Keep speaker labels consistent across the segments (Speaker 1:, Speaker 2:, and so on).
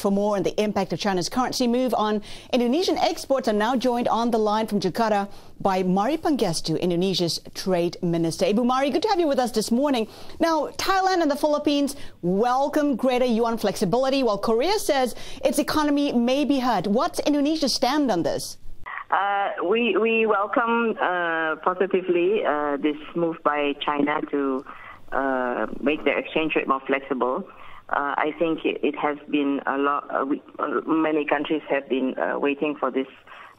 Speaker 1: For more on the impact of China's currency move on Indonesian exports, I'm now joined on the line from Jakarta by Mari Pangestu, Indonesia's trade minister. Ibu Mari, good to have you with us this morning. Now, Thailand and the Philippines welcome greater yuan flexibility, while Korea says its economy may be hurt. What's Indonesia's stand on this?
Speaker 2: Uh, we we welcome uh, positively uh, this move by China to uh, make the exchange rate more flexible. Uh, I think it, has been a lot. Uh, uh, many countries have been uh, waiting for this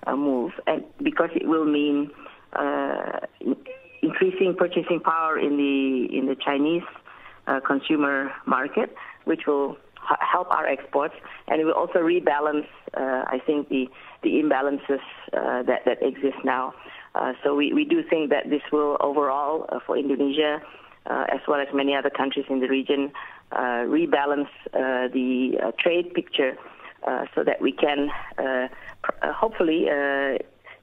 Speaker 2: uh, move, and because it will mean uh, increasing purchasing power in the in the Chinese consumer market, which will help our exports, and it will also rebalance. I think the the imbalances that that exist now. so we, we do think that this will overall for Indonesia, as well as many other countries in the region, uh, rebalance uh, the uh, trade picture so that we can hopefully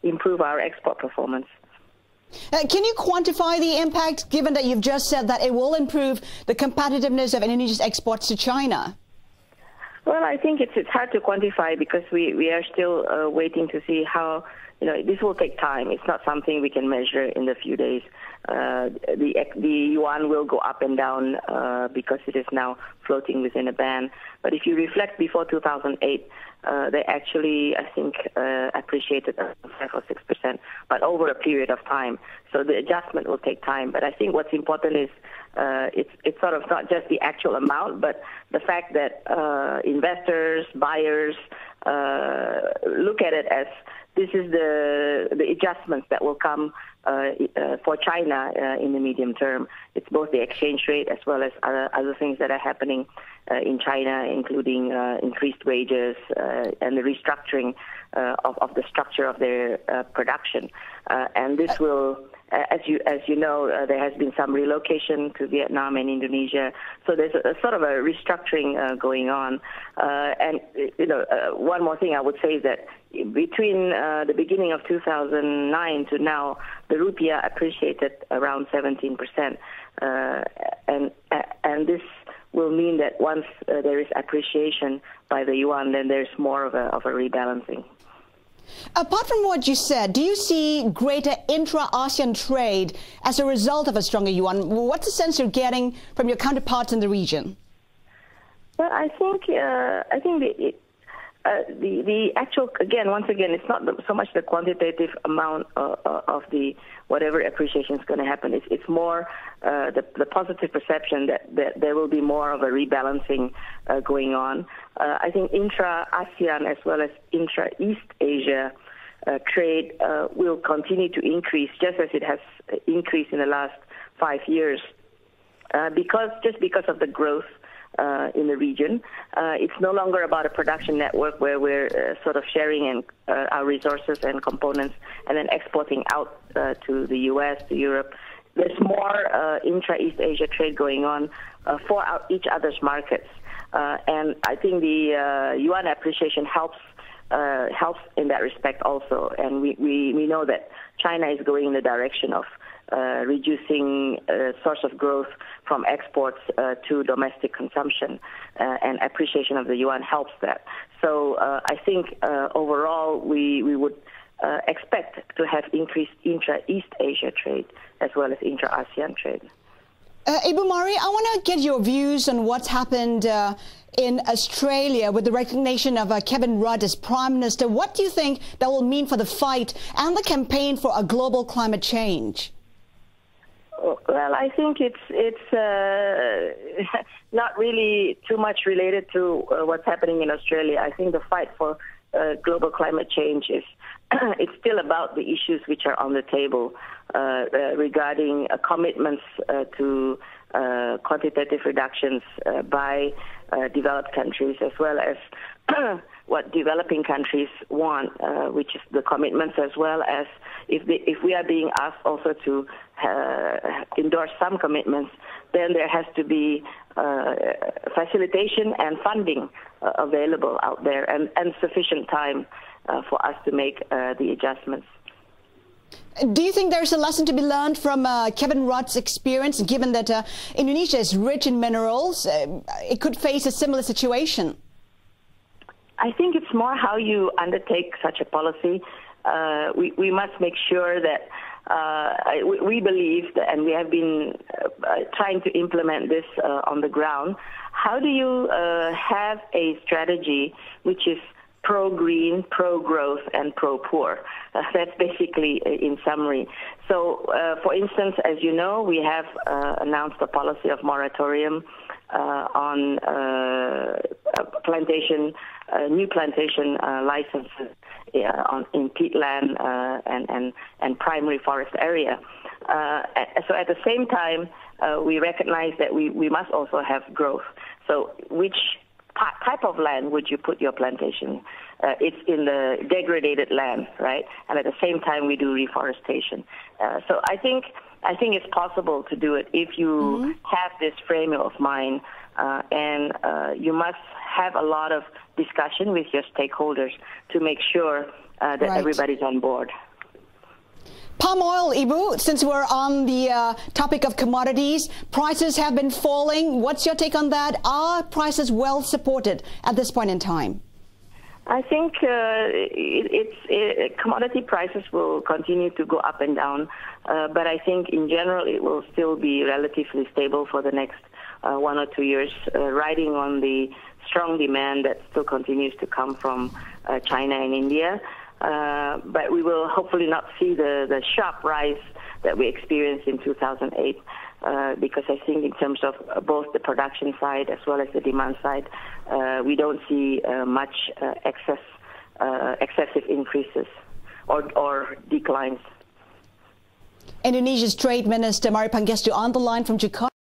Speaker 2: improve our export performance.
Speaker 1: Uh, can you quantify the impact, given that you've just said that it will improve the competitiveness of Indonesia's exports to China?
Speaker 2: Well, I think it's it's hard to quantify because we, we are still uh, waiting to see how you know, this will take time. It's not something we can measure in a few days. Uh, the the yuan will go up and down uh, because it is now floating within a band. But if you reflect before 2008, uh, they actually, I think, uh, appreciated five or six percent, but over a period of time. So the adjustment will take time. But I think what's important is uh, it's it's sort of not just the actual amount, but the fact that uh, investors, buyers uh, look at it as this is the the adjustments that will come uh, uh, for China uh, in the medium term. It's both the exchange rate as well as other, other things that are happening uh, in China, including uh, increased wages uh, and the restructuring of, of the structure of their production. and this will as you as you know, uh, there has been some relocation to Vietnam and Indonesia, so there's a, a sort of a restructuring uh, going on. Uh, and you know, uh, one more thing I would say is that between uh, the beginning of 2009 to now, the rupiah appreciated around 17 percent, and and this will mean that once there is appreciation by the yuan, then there's more of a of a rebalancing.
Speaker 1: Apart from what you said, do you see greater intra-ASEAN trade as a result of a stronger yuan? What's the sense you're getting from your counterparts in the region?
Speaker 2: Well, I think uh, I think the, uh, the the actual again once again it's not so much the quantitative amount uh, uh of the whatever appreciation is going to happen. It's it's more uh, the the positive perception that, that there will be more of a rebalancing uh, going on. I think intra ASEAN as well as intra East Asia. trade will continue to increase just as it has increased in the last five years, because just because of the growth uh, in the region. Uh, it's no longer about a production network where we're uh, sort of sharing in, uh, our resources and components and then exporting out uh, to the U.S., to Europe. There's more uh, intra-East Asia trade going on for our, each other's markets. and I think the yuan appreciation helps helps in that respect also. And we, we, we know that China is going in the direction of uh, reducing uh, source of growth from exports uh, to domestic consumption, uh, and appreciation of the yuan helps that. So uh, I think uh, overall we we would. expect to have increased intra-East Asia trade as well as intra-ASEAN trade.
Speaker 1: Uh, I want to get your views on what's happened uh, in Australia with the recognition of uh, Kevin Rudd as Prime Minister. What do you think that will mean for the fight and the campaign for a global climate change?
Speaker 2: Well, I think it's it's uh, not really too much related to uh, what's happening in Australia. I think the fight for uh, global climate change is it's still about the issues which are on the table uh, uh, regarding uh, commitments to quantitative reductions by developed countries as well as what developing countries want, uh, which is the commitments as well as if, if we are being asked also to uh, endorse some commitments, then there has to be uh, facilitation and funding uh, available out there and, and sufficient time uh, for us to make uh, the adjustments.
Speaker 1: Do you think there's a lesson to be learned from uh, Kevin Rudd's experience, given that uh, Indonesia is rich in minerals? Uh, it could face a similar situation.
Speaker 2: I think it's more how you undertake such a policy. Uh, we, we must make sure that uh, we, we, believe that, and we have been uh, trying to implement this uh, on the ground. How do you uh, have a strategy which is pro-green, pro-growth, and pro-poor? Uh, that's basically in summary. So, for instance, as you know, we have announced a policy of moratorium on plantation, new plantation licenses uh, on, in peatland uh, and, and, and primary forest area. Uh, so at the same time, uh, we recognize that we, we must also have growth. So which type of land would you put your plantation? Uh, it's in the degraded land, right? And at the same time, we do reforestation. Uh, so I think I think it's possible to do it if you mm-hmm. have this frame of mind, uh, and uh, you must have a lot of discussion with your stakeholders to make sure uh, that right. everybody's on board.
Speaker 1: Palm oil, Ibu, since we're on the uh, topic of commodities, prices have been falling. What's your take on that? Are prices well supported at this point in time?
Speaker 2: I think uh, it, it's it, commodity prices will continue to go up and down, uh, but I think in general it will still be relatively stable for the next uh, one or two years, uh, riding on the strong demand that still continues to come from uh, China and India. Uh, but we will hopefully not see the, the sharp rise that we experienced in 2008. Uh, because I think in terms of both the production side as well as the demand side, uh, we don't see uh, much uh, excess, excessive increases or, or declines.
Speaker 1: Indonesia's Trade Minister Mari Pangestu on the line from Jakarta.